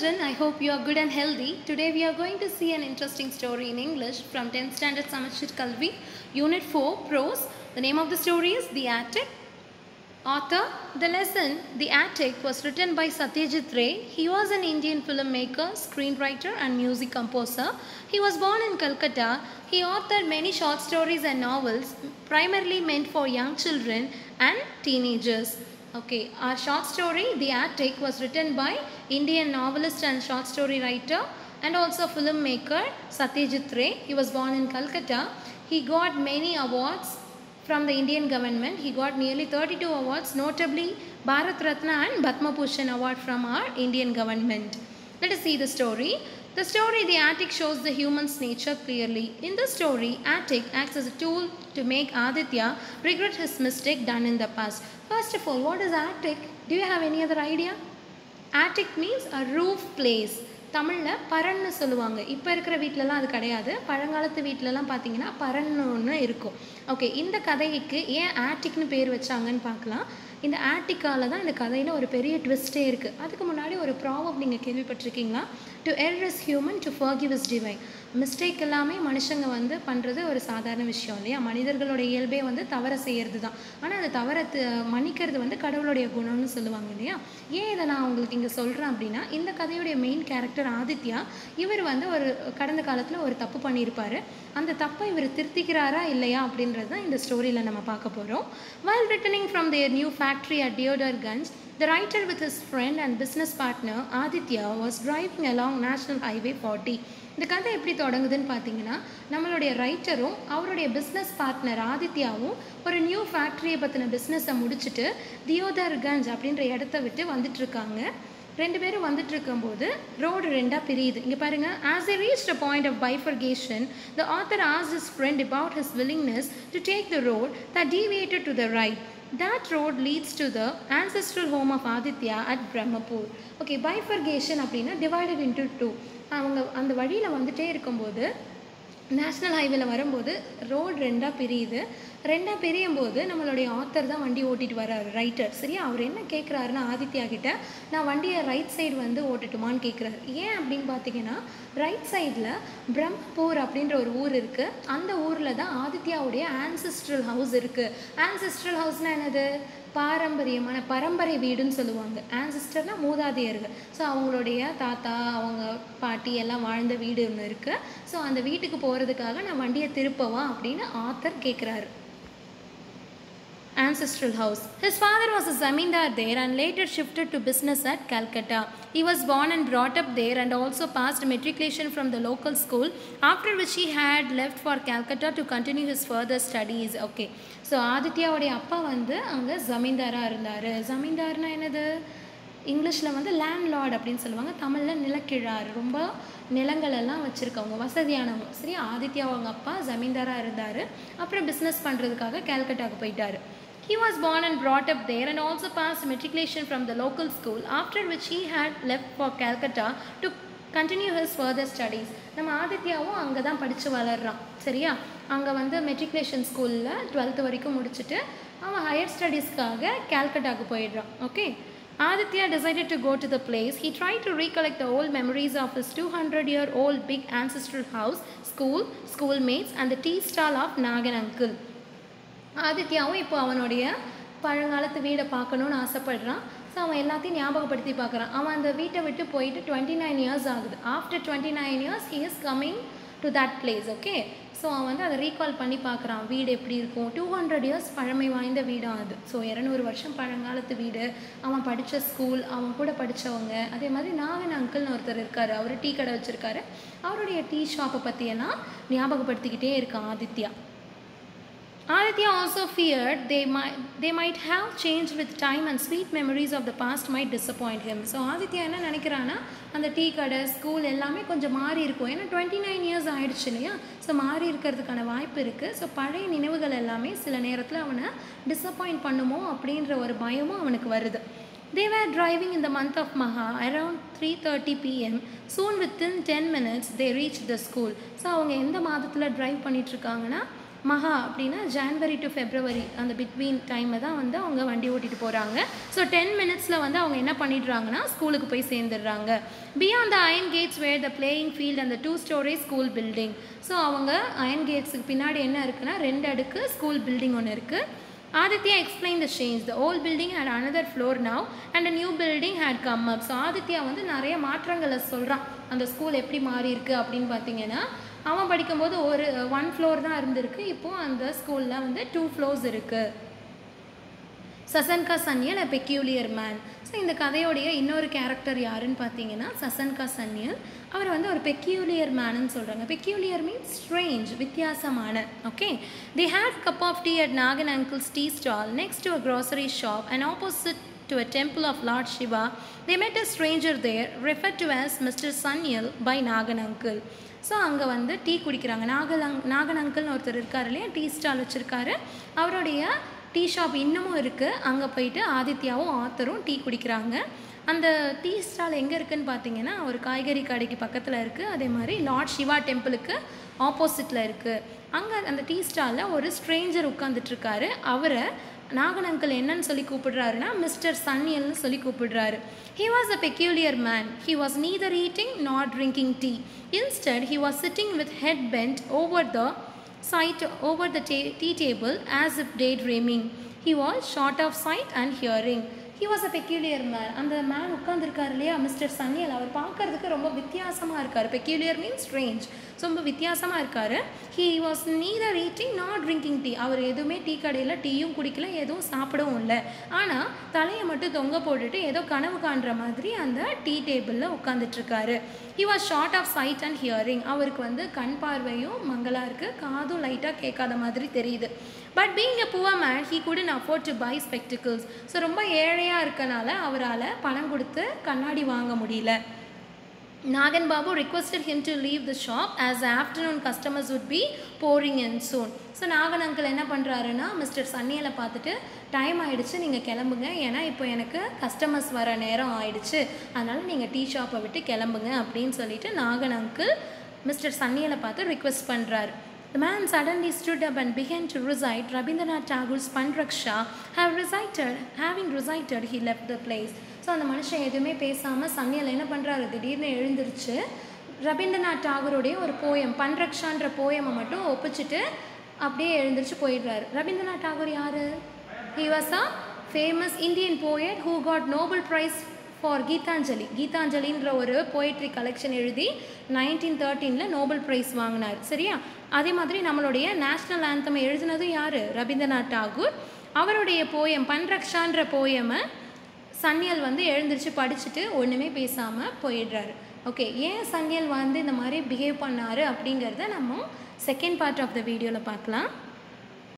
I hope you are good and healthy. Today we are going to see an interesting story in English from 10th Standard Samachit Kalvi, Unit 4, Prose. The name of the story is The Attic. Author The lesson The Attic was written by Satyajit Ray. He was an Indian filmmaker, screenwriter, and music composer. He was born in Calcutta. He authored many short stories and novels, primarily meant for young children and teenagers. Okay, our short story, The Attic, was written by Indian novelist and short story writer and also filmmaker Satyajit Ray. He was born in Calcutta. He got many awards from the Indian government. He got nearly 32 awards, notably Bharat Ratna and Bhatma Bhushan award from our Indian government. Let us see the story. The story The Attic shows the human's nature clearly. In the story, Attic acts as a tool to make Aditya regret his mistake done in the past. First of all, what is Attic? Do you have any other idea? Attic means a roof place. தமிழில் பரன்னு சொல்லுவாங்க இப்போ இருக்கிற வீட்டிலலாம் அது கிடையாது பழங்காலத்து வீட்டிலலாம் பார்த்தீங்கன்னா பரன்னு ஒன்று இருக்கும் ஓகே இந்த கதைக்கு ஏன் ஆட்டிக்னு பேர் வச்சாங்கன்னு பார்க்கலாம் இந்த ஆட்டிக்கால தான் இந்த கதையில் ஒரு பெரிய ட்விஸ்டே இருக்குது அதுக்கு முன்னாடி ஒரு ப்ராவப் நீங்கள் கேள்விப்பட்டிருக்கீங்களா to err is human to forgive is divine mistake எல்லாமே மனுஷங்க வந்து பண்ணுறது ஒரு சாதாரண விஷயம் இல்லையா? மனிதர்களோட இயல்பே வந்து தவற செய்கிறது தான் ஆனால் அந்த தவறை மன்னிக்கிறது வந்து கடவுளுடைய குணம்னு சொல்லுவாங்க இல்லையா? ஏன் இதை நான் உங்களுக்கு இங்கே சொல்கிறேன் அப்படின்னா இந்த கதையுடைய மெயின் கேரக்டர் ஆதித்யா இவர் வந்து ஒரு கடந்த காலத்தில் ஒரு தப்பு பண்ணியிருப்பார். அந்த தப்பை இவர் திருத்திக்கிறாரா இல்லையா அப்படின்றது தான் இந்த ஸ்டோரியில் நம்ம பார்க்க போகிறோம் while returning from their new factory at டியோடர் கன்ஸ் the writer with his friend and business partner Aditya was driving along National Highway 40. இந்த கதை எப்படி தொடங்குதுன்னு பார்த்தீங்கன்னா நம்மளுடைய ரைட்டரும் அவருடைய பிஸ்னஸ் பார்ட்னர் ஆதித்யாவும் ஒரு நியூ ஃபேக்ட்ரியை பற்றின பிஸ்னஸை முடிச்சுட்டு தியோதர்கஞ்ச் அப்படின்ற இடத்த விட்டு வந்துட்டுருக்காங்க. ரெண்டு பேரும் வந்துட்டு இருக்கும்போது ரோடு ரெண்டாக பிரியுது. இங்கே பாருங்க as a reach a point of bifurcation the author as his friend about his willingness to take the road the deviated to the right That road leads to the ancestral home of Aditya at Brahmapur. Okay, bifurcation அப்படின்னா divided into two அவங்க அந்த வழியில் வந்துட்டே இருக்கும்போது national ஹைவேல வரும்போது road ரெண்டாக பிரியுது. ரெண்டாக பிரியும் போது நம்மளுடைய ஆத்தர் தான் வண்டி ஓட்டிட்டு வர்றாரு ரைட்டர் சரியா? அவர் என்ன கேட்குறாருன்னா ஆதித்யா கிட்ட நான் வண்டியை ரைட் சைடு வந்து ஓட்டட்டுமான்னு கேட்குறாரு ஏன் அப்படின்னு பார்த்தீங்கன்னா ரைட் சைடில் பிரம்மபூர் அப்படின்ற ஒரு ஊர் இருக்குது அந்த ஊரில் தான் ஆதித்யாவுடைய ஆன்சிஸ்ட்ரல் ஹவுஸ் இருக்குது ஆன்சிஸ்ட்ரல் ஹவுஸ்னால் என்னது? பாரம்பரியமான பரம்பரை வீடுன்னு சொல்லுவாங்க. ஆன்சிஸ்டர்னால் மூதாதையர்கள். ஸோ அவங்களுடைய தாத்தா அவங்க பாட்டி எல்லாம் வாழ்ந்த வீடு ஒன்று இருக்குது ஸோ அந்த வீட்டுக்கு போகிறதுக்காக நான் வண்டியை திருப்பவா அப்படின்னு ஆத்தர் கேட்குறாரு ancestral house. His father was a zamindar there and later shifted to business at Calcutta. He was born and brought up there and also passed matriculation from the local school, after which he had left for Calcutta to continue his further studies. Okay. So ஆதித்யாவுடைய அப்பா வந்து அங்கே ஜமீன்தாராக இருந்தார் ஜமீன்தார்னா என்னது இங்கிலீஷில் வந்து land Lord அப்படின்னு சொல்லுவாங்க தமிழில் நிலக்கிழார் ரொம்ப நிலங்களெல்லாம் வச்சுருக்கவங்க வசதியானவங்க சரி ஆதித்யா அவங்க அப்பா ஜமீன்தாராக இருந்தார் அப்புறம் பிஸ்னஸ் பண்ணுறதுக்காக கேல்கட்டாவுக்கு போயிட்டார் He was born and brought up there and also passed matriculation from the local school, after which he had left for Calcutta to continue his further studies நம்ம ஆதித்யாவும் அங்கே தான் படித்து வளர்கிறான் சரியா அங்கே வந்து மெட்ரிகுலேஷன் ஸ்கூலில் டுவெல்த்து வரைக்கும் முடிச்சுட்டு அவன் ஹையர் ஸ்டடீஸ்க்காக கேல்கட்டாவுக்கு போயிடுறான் okay Aditya decided to go to the place he try to recollect the old memories of his two hundred year old big ancestor house school schoolmates and the tea stall of Nagan uncle ஆதித்யாவும் இப்போ அவனுடைய பழங்காலத்து வீடை பார்க்கணுன்னு ஆசைப்படுறான். So அவன் எல்லாத்தையும் ஞாபகப்படுத்தி பார்க்குறான். அவன் அந்த வீட்டை விட்டு போயிட்டு டுவெண்ட்டி நைன் இயர்ஸ் ஆகுது. After twenty nine years he is coming to that place okay so அவன் வந்து அதை ரீகால் பண்ணி பார்க்குறான். வீடு எப்படி இருக்கும்? டூ ஹண்ட்ரட் இயர்ஸ் பழமை வாய்ந்த வீடாக அது. ஸோ இரநூறு வருஷம் பழங்காலத்து வீடு. அவன் படித்த ஸ்கூல் அவன் கூட படித்தவங்க அதே மாதிரி நாகன் அங்கிள்னு ஒருத்தர் இருக்கார். அவர் டீ கடை வச்சுருக்காரு. அவருடைய டீ ஷாப்பை பற்றியெல்லாம் ஞாபகப்படுத்திக்கிட்டே இருக்கான் Aditya. Aditya also feared they might, they might have changed with time and sweet memories of the past might disappoint him. So Aditya என்ன நினைக்கிறான்னா அந்த டீ கடை ஸ்கூல் எல்லாமே கொஞ்சம் மாறி இருக்கும் ஏன்னா டுவெண்ட்டி நைன் இயர்ஸ் ஆயிடுச்சு இல்லையா ஸோ மாறி இருக்கிறதுக்கான வாய்ப்பு இருக்குது ஸோ பழைய நினைவுகள் எல்லாமே சில நேரத்தில் அவனை டிசப்பாயிண்ட் பண்ணுமோ அப்படின்ற ஒரு பயமும் அவனுக்கு வருது They were driving in the month of Maha around 3:30 p.m. Soon within 10 minutes they reached the school. So அவங்க எந்த மாதத்தில் ட்ரைவ் பண்ணிட்டு இருக்காங்கன்னா மகா அப்படின்னா ஜான்வரி டு ஃபெப்ரவரி அந்த பிட்வீன் டைமை தான் வந்து அவங்க வண்டி ஓட்டிட்டு போகிறாங்க ஸோ டென் மினிட்ஸில் வந்து அவங்க என்ன பண்ணிடுறாங்கன்னா ஸ்கூலுக்கு போய் சேர்ந்துடுறாங்க. Beyond the iron gates where the playing field அந்த two storey school building so அவங்க அயன் கேட்ஸுக்கு பின்னாடி என்ன இருக்குன்னா ரெண்டு அடுக்கு ஸ்கூல் பில்டிங் ஒன்று இருக்குது Aditya explained the change. The old building had another floor now and a new building had come up. So Aditya வந்து நிறைய மாற்றங்களை சொல்கிறான் அந்த ஸ்கூல் எப்படி மாறி இருக்கு அப்படின்னு பார்த்தீங்கன்னா அவன் படிக்கும்போது ஒரு ஒன் ஃப்ளோர் தான் இருந்திருக்கு இப்போது அந்த ஸ்கூலில் வந்து டூ ஃப்ளோர்ஸ் இருக்குது Sasanka Sanyal a peculiar man so இந்த கதையோடைய இன்னொரு கேரக்டர் யாருன்னு பார்த்தீங்கன்னா சசன்கா சன்யல் அவர் வந்து ஒரு பெக்யூலியர் மேனுன்னு சொல்கிறாங்க பெக்யூலியர் மீன்ஸ் ஸ்ட்ரேஞ்ச் வித்தியாசமான. Okay the had cup of tea at Nagan uncle's tea stall next to a grocery shop and opposite to a temple of Lord Shiva, they met a stranger there referred to as Mr. Sanyal by Nagan uncle. So அங்கே வந்து tea குடிக்கிறாங்க. நாகல் அங் நாகன் அங்கிள்னு ஒருத்தர் இருக்கார் இல்லையா? Tea stall வச்சுருக்காரு. அவருடைய tea shop இன்னமும் இருக்குது அங்கே போயிட்டு ஆதித்யாவும் ஆத்தரும் டீ குடிக்கிறாங்க. அந்த டீ ஸ்டால் எங்கே இருக்குதுன்னு பார்த்தீங்கன்னா ஒரு காய்கறி கடைக்கு பக்கத்தில் இருக்குது அதே மாதிரி லார்ட் சிவா டெம்பிளுக்கு ஆப்போசிட்டில் இருக்குது அங்கே அந்த டீ ஸ்டாலில் ஒரு ஸ்ட்ரேஞ்சர் உட்காந்துட்ருக்காரு அவரை நாகன் அங்கிள் என்னன்னு சொல்லி கூப்பிடுறாருன்னா மிஸ்டர் சன்னியல்னு சொல்லி கூப்பிடுறாரு. He was a peculiar man he was neither eating not drinking tea instead he was sitting with head bent over the sight over the tea table as if daydreaming. He was short of sight and hearing. He was a peculiar man அந்த man உட்காந்துருக்காரு இல்லையா mister சன்னியல் அவர் பார்க்கறதுக்கு ரொம்ப வித்தியாசமாக இருக்கார். Peculiar means strange ரொம்ப வித்தியாசமாக இருக்கார். He was neither eating not drinking tea அவர் எதுவுமே டீ கடையில் டீயும் குடிக்கல எதுவும் சாப்பிடவும் இல்லை. ஆனால் தலையை மட்டும் தொங்க போட்டுட்டு ஏதோ கனவு காண்ற மாதிரி அந்த டீ டேபிளில் உட்காந்துட்ருக்காரு he was short of sight and hearing அவருக்கு வந்து கண் பார்வையும் மங்களாக இருக்குது காதும் லைட்டாக கேட்காத மாதிரி தெரியுது. But being a poor man he couldn't afford to buy spectacles so ரொம்ப ஏழை ஏழையாக இருக்கனால அவரால் பணம் கொடுத்து கண்ணாடி வாங்க முடியல. Nagan Babu requested him to leave the shop as afternoon afternoon customers would be pouring in soon. So Nagan uncle என்ன பண்ணுறாருன்னா மிஸ்டர் சன்னியலை பார்த்துட்டு டைம் ஆகிடுச்சு நீங்கள் கிளம்புங்க. ஏன்னா இப்போ எனக்கு கஸ்டமர்ஸ் வர நேரம் ஆயிடுச்சு. அதனால் நீங்கள் டீ ஷாப்பை விட்டு கிளம்புங்க. அப்படின்னு சொல்லிட்டு நாகன் அங்கிள் மிஸ்டர் சன்னியலை பார்த்து ரிக்வெஸ்ட் பண்ணுறாரு The man suddenly stood up and began to recite Rabindranath Tagore's Pandraksha. Have recited, having recited, he left the place. So அந்த மனுஷன் எதுவுமே பேசாமல் சன்னியல் என்ன பண்ணுறாரு திடீர்னு எழுந்திருச்சு ரவீந்திரநாத் டாகூருடைய ஒரு போயம் பன்ரக்ஷான்ற போயமை மட்டும் ஒப்பிச்சிட்டு அப்படியே எழுந்திரிச்சு போயிடுறாரு ரவீந்திரநாத் டாகூர் யார் he was a famous Indian poet who got Nobel prize for Gitanjali கீதாஞ்சலின்ற ஒரு போயிட்ரி கலெக்ஷன் எழுதி நைன்டீன் தேர்ட்டீனில் நோபல் ப்ரைஸ் வாங்கினார். சரியா? அதே மாதிரி நம்மளுடைய நேஷ்னல் ஆந்தம் எழுதினதும் யார்? ரவீந்திரநாத் டாகூர் அவருடைய போயம் பன்ரக்ஷான்ற போயமை சன்னியல் வந்து எழுந்திரிச்சு படிச்சுட்டு ஒன்றுமே பேசாமல் போயிடுறாரு. ஓகே ஏன் சன்னியல் வந்து இந்த மாதிரி பிஹேவ் பண்ணார் அப்படிங்கிறத நம்ம செகண்ட் பார்ட் ஆஃப் த வீடியோவில் பார்க்கலாம்.